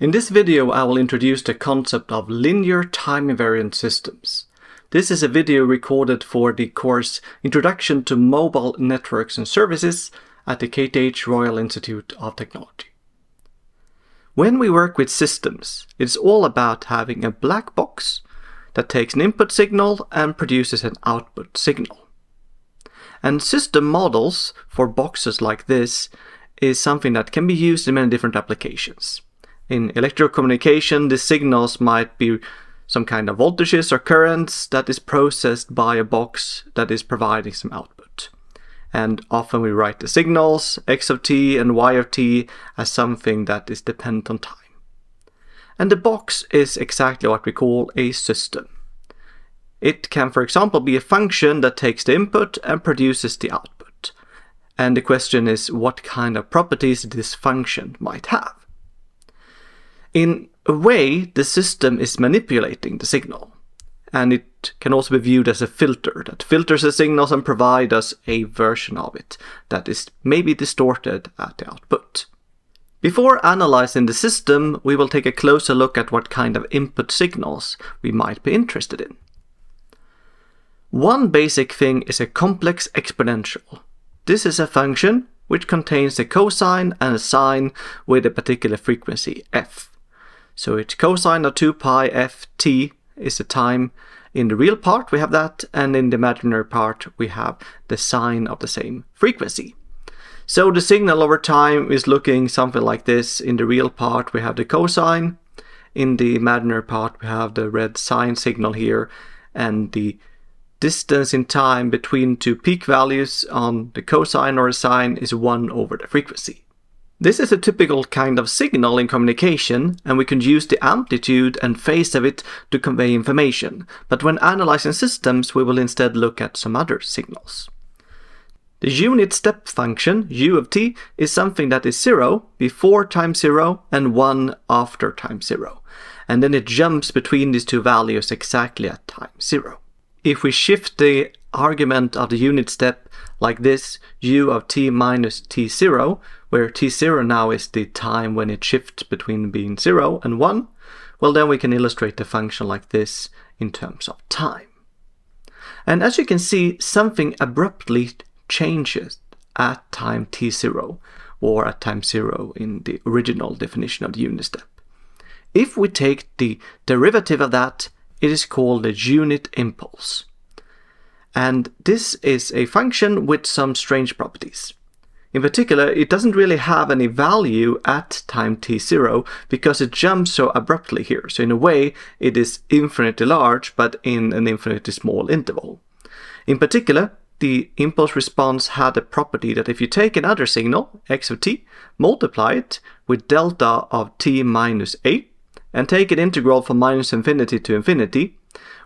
In this video I will introduce the concept of linear time invariant systems. This is a video recorded for the course Introduction to Mobile Networks and Services at the KTH Royal Institute of Technology. When we work with systems, it's all about having a black box that takes an input signal and produces an output signal. And system models for boxes like this is something that can be used in many different applications. In electrocommunication, the signals might be some kind of voltages or currents that is processed by a box that is providing some output. And often we write the signals, x of t and y of t, as something that is dependent on time. And the box is exactly what we call a system. It can, for example, be a function that takes the input and produces the output. And the question is what kind of properties this function might have. In a way, the system is manipulating the signal. And it can also be viewed as a filter that filters the signals and provides us a version of it that is maybe distorted at the output. Before analyzing the system, we will take a closer look at what kind of input signals we might be interested in. One basic thing is a complex exponential. This is a function which contains a cosine and a sine with a particular frequency f. So it's cosine of 2 pi ft is the time. In the real part we have that, and in the imaginary part we have the sine of the same frequency. So the signal over time is looking something like this. In the real part we have the cosine. In the imaginary part we have the red sine signal here, and the distance in time between two peak values on the cosine or sine is 1 over the frequency. This is a typical kind of signal in communication, and we can use the amplitude and phase of it to convey information, but when analyzing systems we will instead look at some other signals. The unit step function, u of t, is something that is 0 before time 0 and 1 after time 0, and then it jumps between these two values exactly at time 0. If we shift the argument of the unit step like this, u of t minus t0, where t0 now is the time when it shifts between being 0 and 1, well then we can illustrate the function like this in terms of time. And as you can see, something abruptly changes at time t0, or at time 0 in the original definition of the unit step. If we take the derivative of that, it is called the unit impulse. And this is a function with some strange properties. In particular, it doesn't really have any value at time t0 because it jumps so abruptly here. So in a way, it is infinitely large, but in an infinitely small interval. In particular, the impulse response had a property that if you take another signal, x of t, multiply it with delta of t minus a, and take an integral from minus infinity to infinity,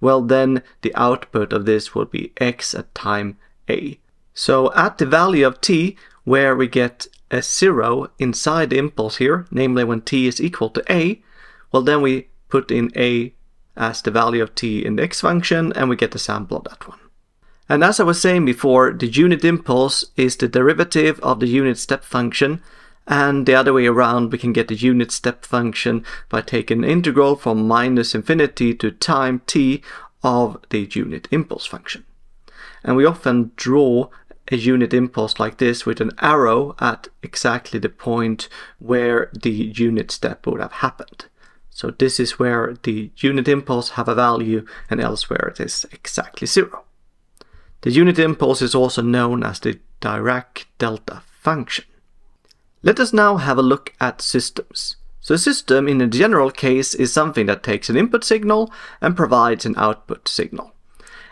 well then the output of this will be x at time a. So at the value of t, where we get a zero inside the impulse here, namely when t is equal to a, well then we put in a as the value of t in the x function and we get the sample of that one. And as I was saying before, the unit impulse is the derivative of the unit step function and the other way around we can get the unit step function by taking an integral from minus infinity to time t of the unit impulse function. And we often draw a unit impulse like this with an arrow at exactly the point where the unit step would have happened. So this is where the unit impulse have a value and elsewhere it is exactly zero. The unit impulse is also known as the Dirac delta function. Let us now have a look at systems. So a system in a general case is something that takes an input signal and provides an output signal.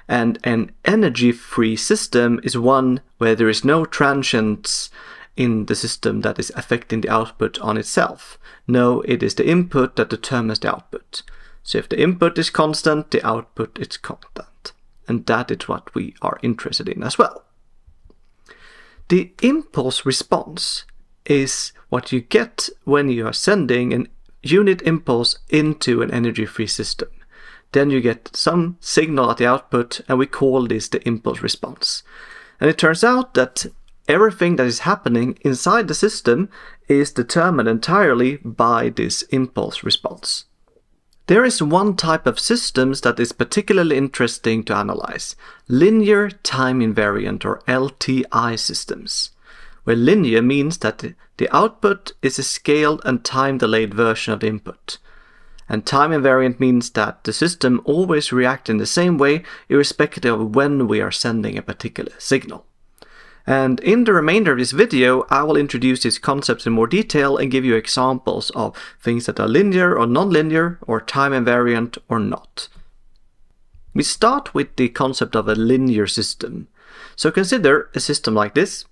And an energy-free system is one where there is no transients in the system that is affecting the output on itself. No, it is the input that determines the output. So if the input is constant, the output is constant. And that is what we are interested in as well. The impulse response is what you get when you are sending an unit impulse into an energy-free system. Then you get some signal at the output and we call this the impulse response. And it turns out that everything that is happening inside the system is determined entirely by this impulse response. There is one type of systems that is particularly interesting to analyze, linear time invariant or LTI systems, where linear means that the output is a scaled and time delayed version of the input. And time invariant means that the system always reacts in the same way irrespective of when we are sending a particular signal. And in the remainder of this video, I will introduce these concepts in more detail and give you examples of things that are linear or nonlinear, or time invariant or not. We start with the concept of a linear system. So consider a system like this.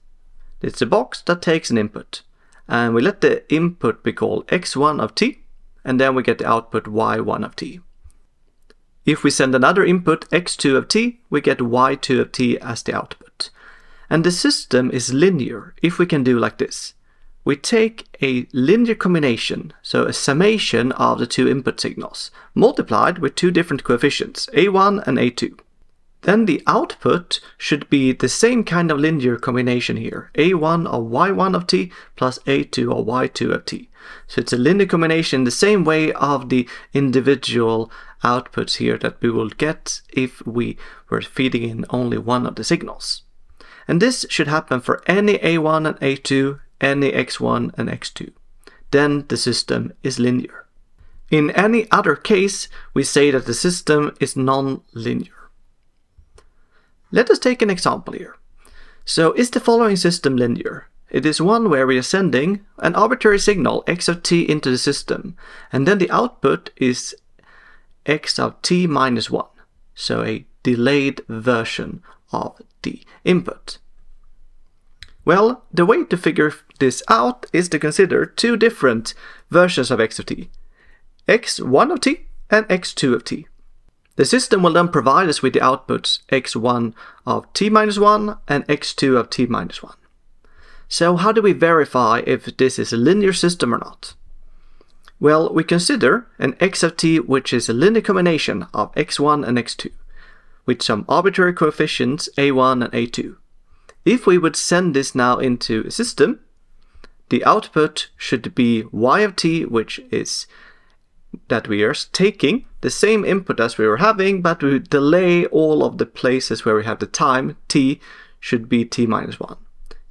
It's a box that takes an input. And we let the input be called x1 of t, and then we get the output y1 of t. If we send another input x2 of t, we get y2 of t as the output. And the system is linear if we can do like this. We take a linear combination, so a summation of the two input signals, multiplied with two different coefficients, a1 and a2. Then the output should be the same kind of linear combination here, a1 of y1 of t plus a2 of y2 of t. So it's a linear combination the same way of the individual outputs here that we will get if we were feeding in only one of the signals. And this should happen for any A1 and A2, any X1 and X2. Then the system is linear. In any other case, we say that the system is non-linear. Let us take an example here. So is the following system linear? It is one where we are sending an arbitrary signal x of t into the system, and then the output is x of t minus 1, so a delayed version of the input? Well, the way to figure this out is to consider two different versions of x of t, x1 of t and x2 of t. The system will then provide us with the outputs x1 of t minus 1 and x2 of t minus 1. So how do we verify if this is a linear system or not? Well, we consider an x of t which is a linear combination of x1 and x2 with some arbitrary coefficients a1 and a2. If we would send this now into a system, the output should be y of t, which is that we are taking the same input as we were having, but we delay all of the places where we have the time, t should be t minus 1.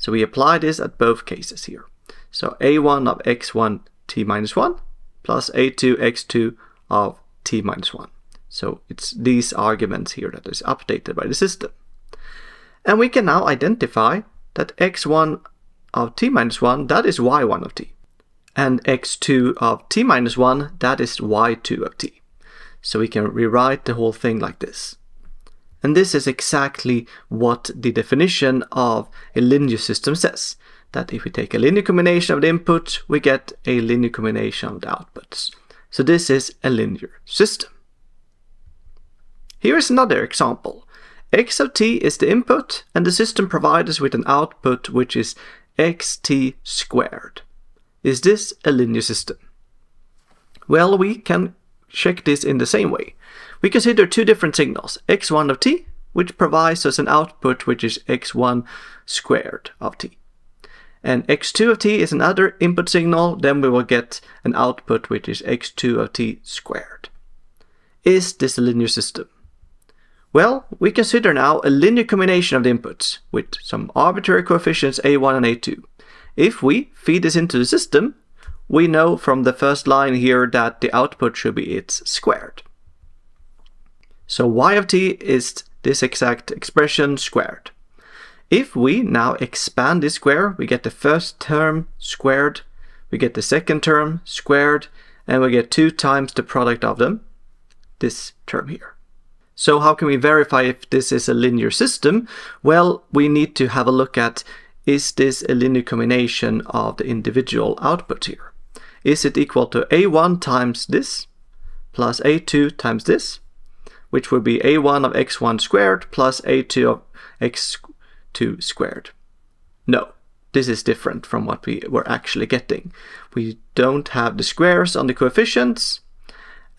So we apply this at both cases here. So a1 of x1 t minus 1 plus a2 x2 of t minus 1. So it's these arguments here that is updated by the system. And we can now identify that x1 of t minus 1, that is y1 of t. And x2 of t minus 1, that is y2 of t. So we can rewrite the whole thing like this. And this is exactly what the definition of a linear system says. That if we take a linear combination of the input, we get a linear combination of the outputs. So this is a linear system. Here is another example. x of t is the input and the system provides us with an output which is xt squared. Is this a linear system? Well, we can check this in the same way. We consider two different signals, x1 of t, which provides us an output which is x1 squared of t. And x2 of t is another input signal, then we will get an output which is x2 of t squared. Is this a linear system? Well, we consider now a linear combination of the inputs with some arbitrary coefficients a1 and a2. If we feed this into the system, we know from the first line here that the output should be its squared. So y of t is this exact expression squared. If we now expand this square, we get the first term squared, we get the second term squared, and we get 2 times the product of them, this term here. So how can we verify if this is a linear system? Well, we need to have a look at is this a linear combination of the individual outputs here? Is it equal to a1 times this plus a2 times this, which would be a1 of x1 squared plus a2 of x2 squared? No, this is different from what we were actually getting. We don't have the squares on the coefficients,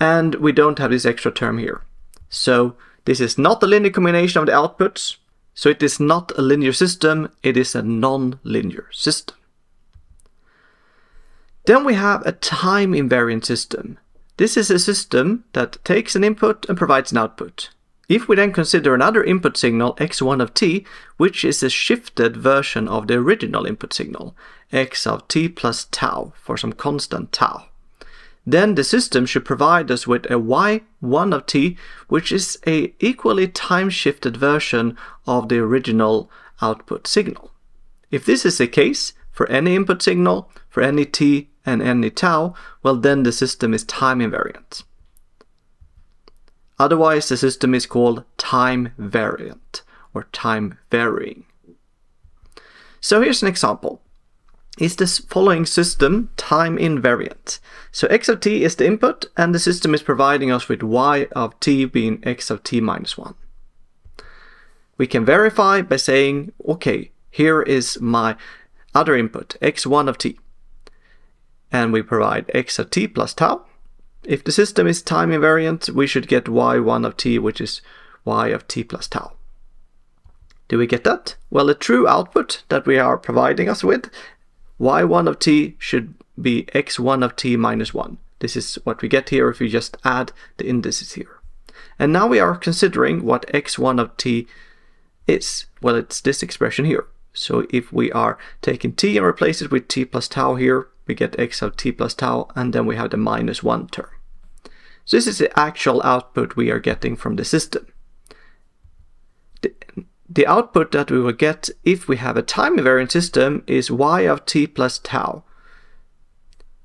and we don't have this extra term here. So this is not a linear combination of the outputs. So it is not a linear system, it is a non-linear system. Then we have a time invariant system. This is a system that takes an input and provides an output. If we then consider another input signal, x1 of t, which is a shifted version of the original input signal, x of t plus tau for some constant tau, then the system should provide us with a y1 of t, which is a equally time-shifted version of the original output signal. If this is the case for any input signal, for any t and any tau, well then the system is time invariant. Otherwise, the system is called time variant or time varying. So here's an example. Is this following system time invariant? So x of t is the input and the system is providing us with y of t being x of t minus 1. We can verify by saying, okay, here is my other input, x1 of t. And we provide x of t plus tau if the system is time invariant, we should get y1 of t, which is y of t plus tau. Do we get that? Well, the true output that we are providing us with, y1 of t should be x1 of t minus 1. This is what we get here if we just add the indices here. And now we are considering what x1 of t is. Well, it's this expression here. So if we are taking t and replace it with t plus tau here, we get x of t plus tau, and then we have the minus 1 term. So this is the actual output we are getting from the system. The, the output that we will get if we have a time invariant system is y of t plus tau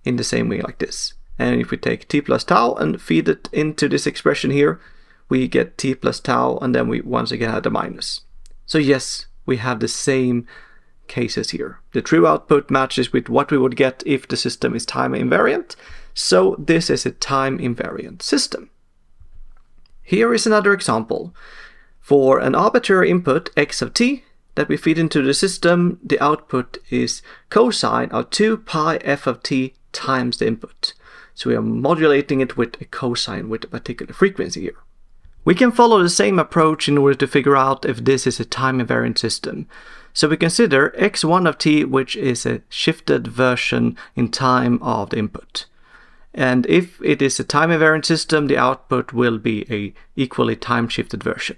in the same way like this. And if we take t plus tau and feed it into this expression here, we get t plus tau and then we once again have the minus. So yes, we have the same cases here. The true output matches with what we would get if the system is time invariant, so this is a time invariant system. Here is another example. For an arbitrary input x of t that we feed into the system, the output is cosine of 2 pi f of t times the input. So we are modulating it with a cosine with a particular frequency here. We can follow the same approach in order to figure out if this is a time invariant system. So we consider x1 of t, which is a shifted version in time of the input. And if it is a time invariant system, the output will be a equally time shifted version.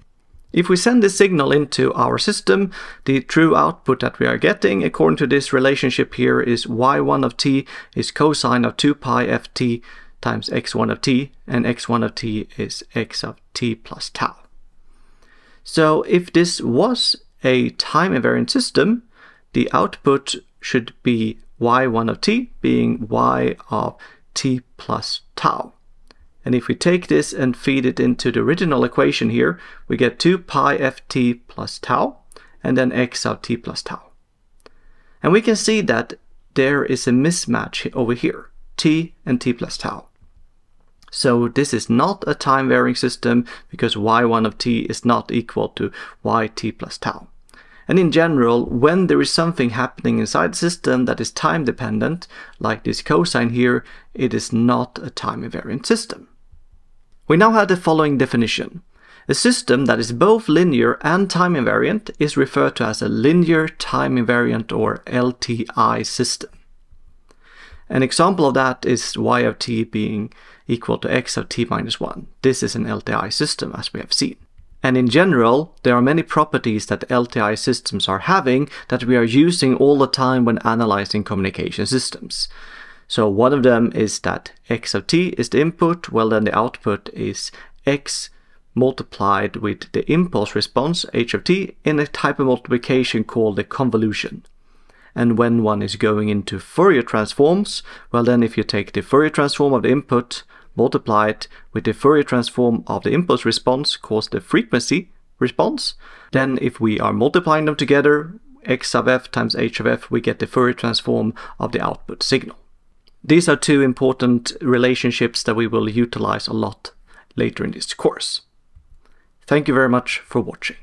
If we send this signal into our system, the true output that we are getting according to this relationship here is y1 of t is cosine of 2 pi ft times x1 of t, and x1 of t is x of t plus tau. So if this was a time invariant system, the output should be y1 of t being y of t plus tau. And if we take this and feed it into the original equation here, we get 2 pi ft plus tau, and then x of t plus tau. And we can see that there is a mismatch over here, t and t plus tau. So this is not a time varying system because y1 of t is not equal to yt plus tau. And in general, when there is something happening inside the system that is time dependent, like this cosine here, it is not a time invariant system. We now have the following definition. A system that is both linear and time invariant is referred to as a linear time invariant or LTI system. An example of that is y of t being equal to x of t minus 1. This is an LTI system as we have seen. And in general, there are many properties that LTI systems are having that we are using all the time when analyzing communication systems. So one of them is that x of t is the input, well then the output is x multiplied with the impulse response, h of t, in a type of multiplication called the convolution. And when one is going into Fourier transforms, well then if you take the Fourier transform of the input multiply it with the Fourier transform of the impulse response called the frequency response. Then if we are multiplying them together, x sub f times h of f, we get the Fourier transform of the output signal. These are two important relationships that we will utilize a lot later in this course. Thank you very much for watching.